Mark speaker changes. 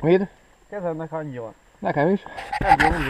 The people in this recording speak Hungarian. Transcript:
Speaker 1: Mit?
Speaker 2: Kezemnek annyi van.
Speaker 1: Nekem is.
Speaker 2: Nem jó, nem jó,